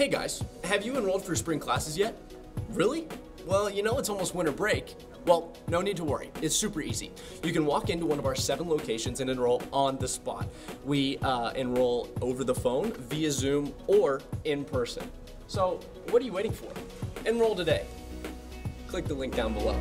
Hey guys, have you enrolled for spring classes yet? Really? Well, you know it's almost winter break. Well, no need to worry. It's super easy. You can walk into one of our seven locations and enroll on the spot. We uh, enroll over the phone, via Zoom, or in person. So, what are you waiting for? Enroll today. Click the link down below.